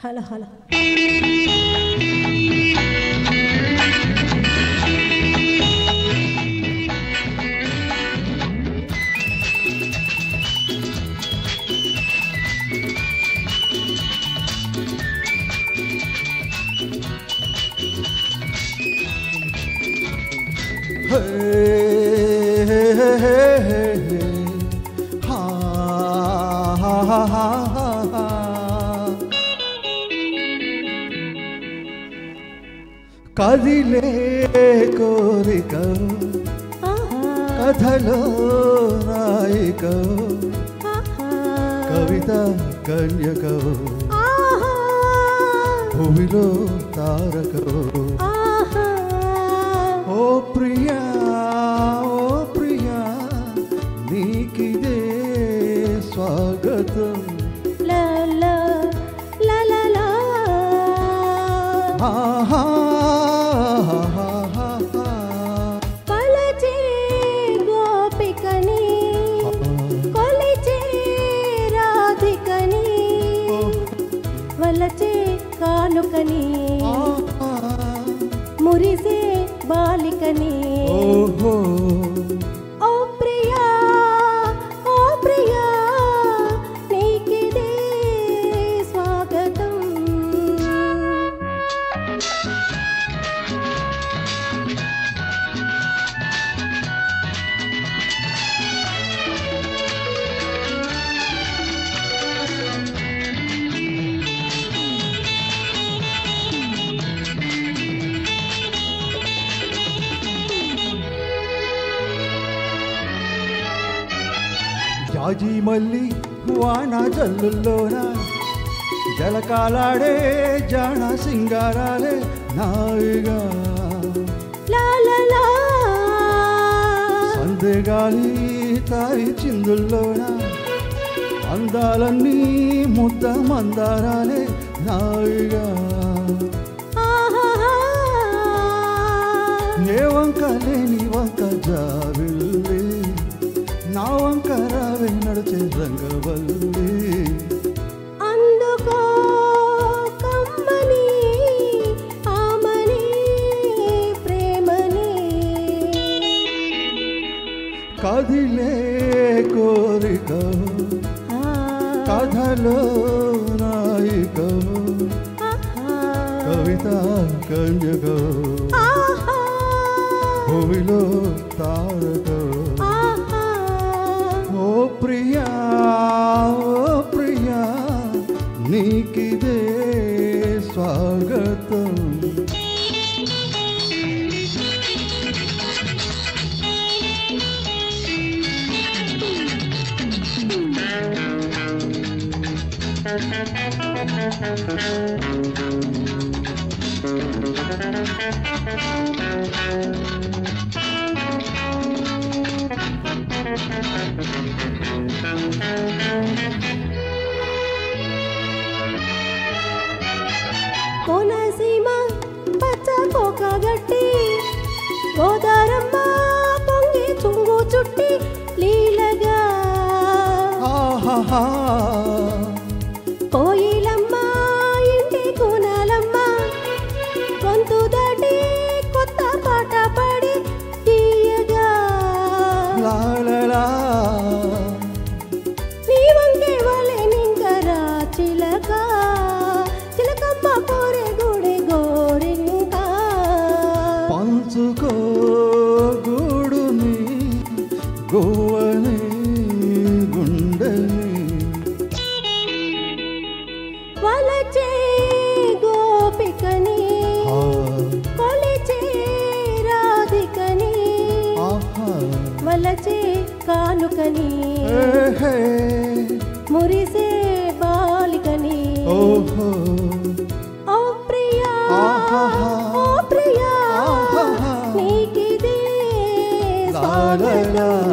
Hello hello కదిలే కోరిక ఆహా, కథలో నాయిక ఆహా, కవిత కన్యక ఆహా, భూమిలో తారక ఆహా. ఓ ప్రియా ఓ ప్రియా నీకిదే స్వాగతం లా, లా, లా, లా, లా. ఆహా వలచే కానుకని మురిసే బాలికని. ఓహో. జాజి మల్లి వాన జల్లుల్లోన జలకాలాడే జాణ సింగారాలే నాయిగా. సందెగాలి తాయి చిందుల్లోన అందాలన్నీ ముద్ద మందారాలే నాయిగా. ఏ వంక లేని వంక జావిల్లి నా వంక రావే నడిచే రంగవల్లి. అందుకో కమ్మని ఆమని ప్రేమని. కదిలే కోరిక కథలో నాయిక. కవిత కన్యక ఆహా. భూమిలో తారక. కోనసీమ పచ్చ కోకగట్టి గోదారమ్మ పొంగి చుంగు చుట్టి లీలగా ఆహాహా గొంతు దాటి కొత్త పాట పాడి తీయగా. నీ వంకే వలె నింకరా చిలక. చిలకమ్మ కోరే గుడి గోరింక పంచుకో గూడుని గోవని గుండెని. వలచే వలచే కానుకని మురిసే బాలికని ఓహో ఓ ప్రియా. ఓ ప్రియా. నీకిదే స్వాగతం